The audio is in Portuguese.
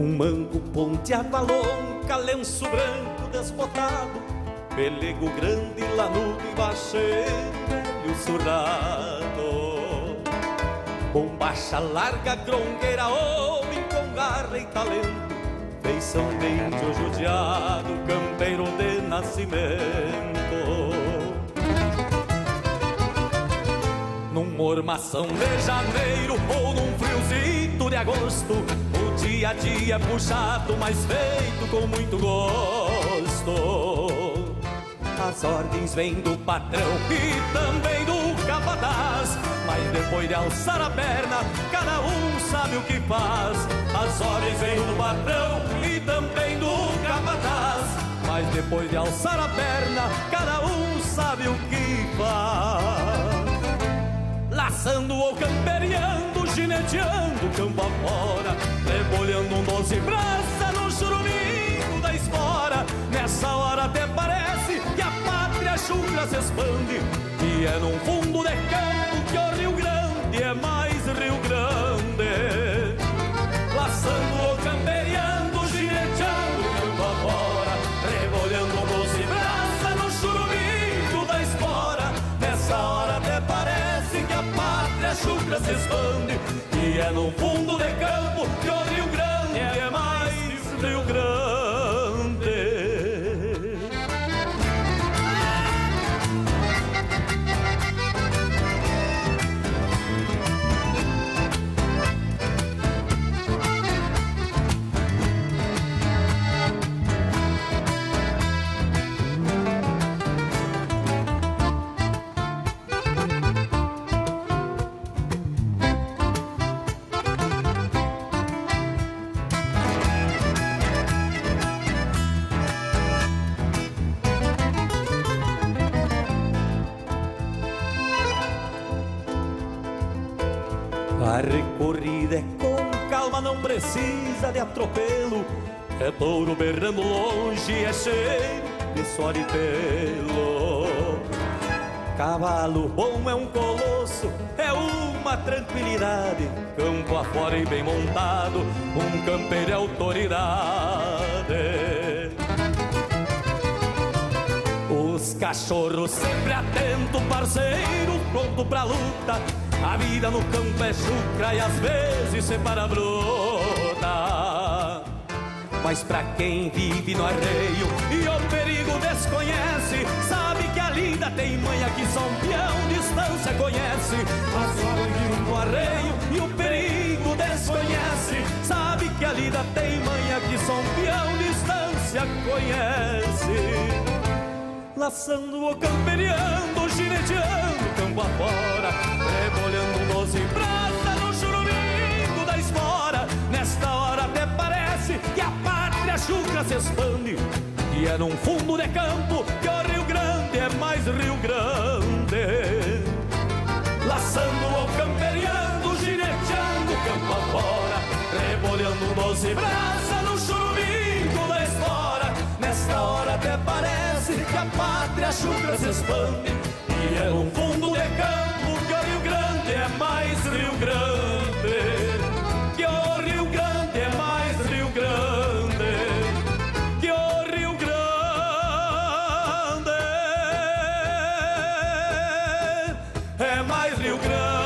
Um mango ponteado a longa, lenço branco desbotado, pelego grande, lanudo e baixeiro, velho surrado. Bombacha larga, grongueira, homem com garra e talento, feição de índio judiado, campeiro de nascimento. Num mormação de janeiro ou num friozito de agosto, o dia a dia é puxado, mas feito com muito gosto. As ordens vêm do patrão e também do capataz, mas depois de alçar a perna, cada um sabe o que faz. As ordens vêm do patrão e também do capataz, mas depois de alçar a perna, cada um sabe o que faz. Laçando ou camperiando, gineteando campo afora, rebolhando um doze chucra se expande, e é num fundo de campo que o Rio Grande é mais Rio Grande. Laçando ou camperiando, gineteando campo afora, rebolhando doze braça no churuminho da espora. Nessa hora até parece que a pátria chucra se expande E é no fundo de campo que o A recorrida é com calma, não precisa de atropelo. É touro berrando longe, é cheio de suor e pelo. Cavalo bom é um colosso, é uma tranquilidade. Campo afora e bem montado, um campeiro é autoridade. Os cachorros sempre atento, parceiro, pronto pra luta. A vida no campo é chucra e às vezes separa bruta. Mas pra quem vive no arreio e o perigo desconhece, sabe que a lida tem manha que só um peão distância conhece. As horas vive no arreio e o perigo desconhece, sabe que a lida tem manha que só um peão distância conhece laçando ou camperiando, gineteando campo afora, rebolhando doze brasa no churumingo da espora. Nesta hora até parece que a pátria chucra se expande, e é num fundo de campo que o Rio Grande é mais Rio Grande. Laçando ou camperiando, gineteando campo afora, rebolhando doze brasa pátria chucra se expande E é num fundo de campo que o Rio Grande é mais Rio Grande. Que o Rio Grande é mais Rio Grande. Que o Rio Grande é mais Rio Grande